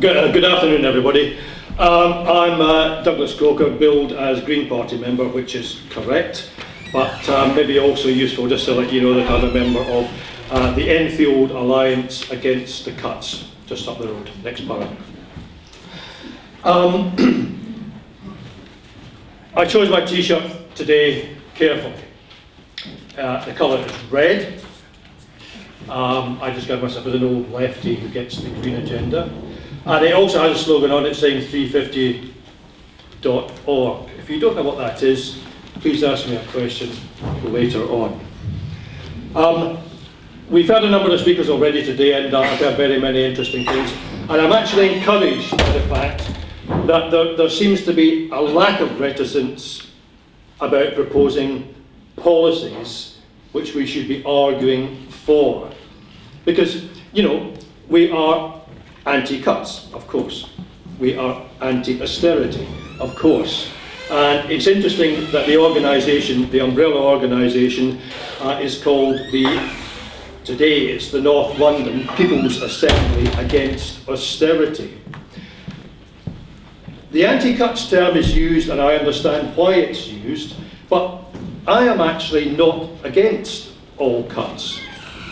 Good, uh, good afternoon, everybody. Um, I'm uh, Douglas Coker, billed as Green Party member, which is correct, but um, maybe also useful just to let you know that I'm a member of uh, the Enfield Alliance Against the Cuts, just up the road, next borough. Um, I chose my t-shirt today carefully. Uh, the colour is red. Um, I describe myself as an old lefty who gets the green agenda. And it also has a slogan on it saying 350.org. If you don't know what that is, please ask me a question later on. Um, we've had a number of speakers already today and I've heard very many interesting things. And I'm actually encouraged by the fact that there, there seems to be a lack of reticence about proposing policies which we should be arguing for. Because, you know, we are anti-cuts, of course. We are anti-austerity, of course. And it's interesting that the organisation, the umbrella organisation, uh, is called the, today it's the North London People's Assembly Against Austerity. The anti-cuts term is used, and I understand why it's used, but I am actually not against all cuts.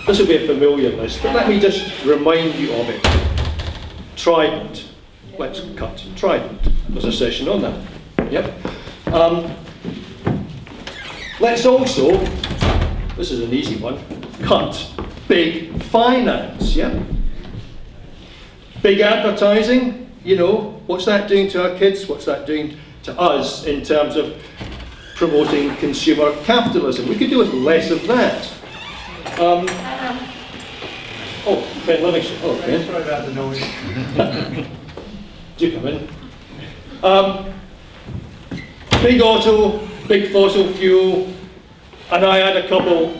This will be a familiar list, but let me just remind you of it. Trident. Let's cut Trident. There's a session on that. Yep. Um, let's also, this is an easy one, cut big finance. Yeah. Big advertising. You know, what's that doing to our kids? What's that doing to us in terms of promoting consumer capitalism? We could do with less of that. Um, Oh, Ken Livingstone. Oh, Ken. Sorry about the noise. Do come in. Um, big auto, big fossil fuel, and I had a couple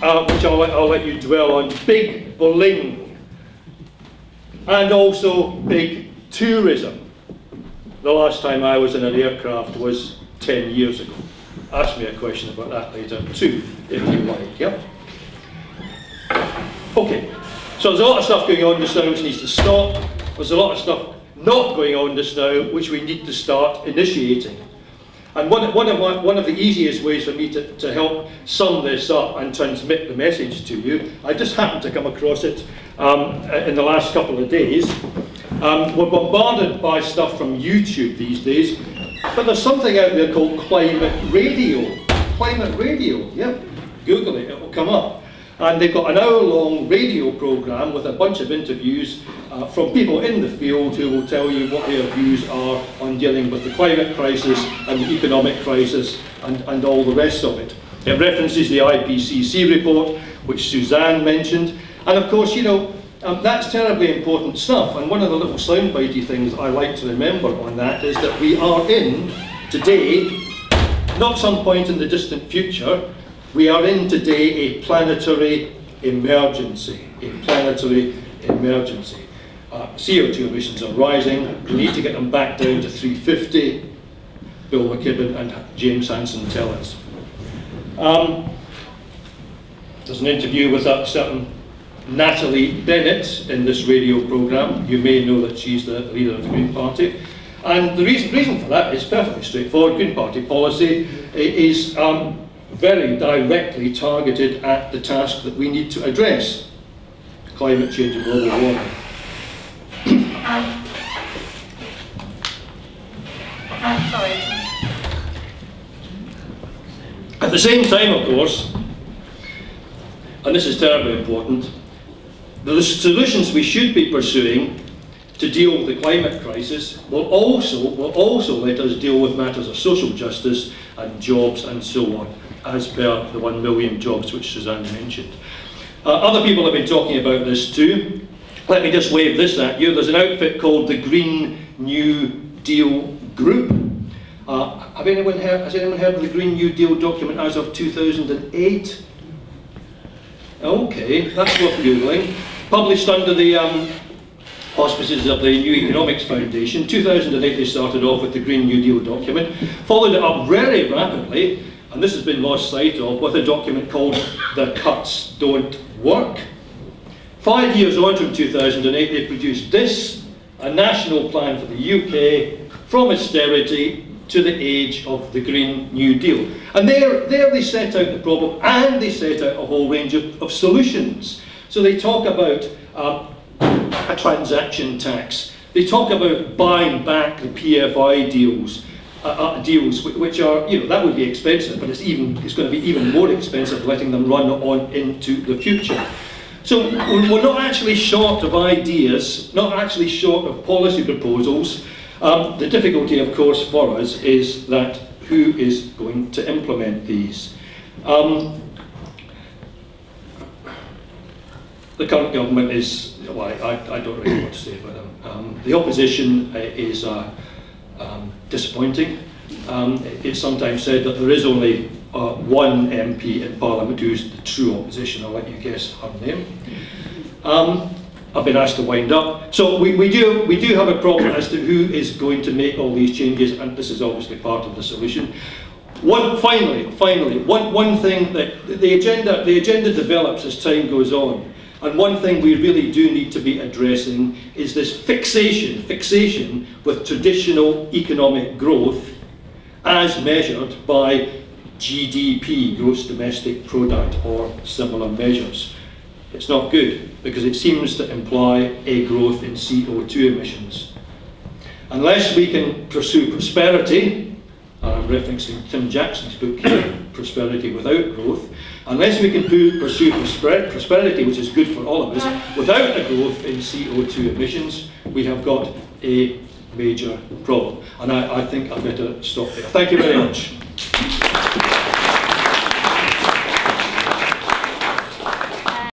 uh, which I'll let, I'll let you dwell on. Big bling, and also big tourism. The last time I was in an aircraft was 10 years ago. Ask me a question about that later too, if you like. Yep. Okay. So there's a lot of stuff going on just now which needs to stop. There's a lot of stuff not going on just now which we need to start initiating. And one, one, of, my, one of the easiest ways for me to, to help sum this up and transmit the message to you, I just happened to come across it um, in the last couple of days. Um, we're bombarded by stuff from YouTube these days, but there's something out there called climate radio. Climate radio, yep. Google it, it will come up. And they've got an hour-long radio program with a bunch of interviews uh, from people in the field who will tell you what their views are on dealing with the climate crisis and the economic crisis and, and all the rest of it. It references the IPCC report, which Suzanne mentioned. And of course, you know, um, that's terribly important stuff. And one of the little soundbitey things I like to remember on that is that we are in, today, not some point in the distant future, we are in today a planetary emergency, a planetary emergency. Uh, CO2 emissions are rising, we need to get them back down to 350. Bill McKibben and James Hansen tell us. Um, there's an interview with a certain Natalie Bennett in this radio programme. You may know that she's the leader of the Green Party. And the reason, reason for that is perfectly straightforward. Green Party policy is um, very directly targeted at the task that we need to address, climate change and global warming. At the same time, of course, and this is terribly important, the solutions we should be pursuing to deal with the climate crisis will also, will also let us deal with matters of social justice and jobs and so on as per the 1 million jobs which Suzanne mentioned. Uh, other people have been talking about this too. Let me just wave this at you. There's an outfit called the Green New Deal Group. Uh, have anyone heard, has anyone heard of the Green New Deal document as of 2008? Okay, that's worth Googling. Published under the um, auspices of the New Economics Foundation. 2008 they started off with the Green New Deal document, followed it up very rapidly and this has been lost sight of with a document called The Cuts Don't Work. Five years on from 2008, they produced this, a national plan for the UK from austerity to the age of the Green New Deal. And there, there they set out the problem and they set out a whole range of, of solutions. So they talk about um, a transaction tax. They talk about buying back the PFI deals, uh, uh, deals which are, you know, that would be expensive, but it's even, it's going to be even more expensive letting them run on into the future. So we're not actually short of ideas, not actually short of policy proposals. Um, the difficulty, of course, for us is that who is going to implement these? Um, the current government is, well, I, I don't really know what to say about them. Um, the opposition uh, is uh, um, disappointing. Um, it's sometimes said that there is only uh, one MP in Parliament who's the true opposition. I'll let you guess her name. Um, I've been asked to wind up. So we, we, do, we do have a problem as to who is going to make all these changes, and this is obviously part of the solution. One, finally, finally, one, one thing that the agenda, the agenda develops as time goes on. And one thing we really do need to be addressing is this fixation, fixation with traditional economic growth as measured by GDP, gross domestic product, or similar measures. It's not good because it seems to imply a growth in CO2 emissions. Unless we can pursue prosperity, I'm referencing Tim Jackson's book Prosperity Without Growth, unless we can pu- pursue prosperity, which is good for all of us, without a growth in CO2 emissions, we have got a major problem. And I, I think I better stop there. Thank you very much.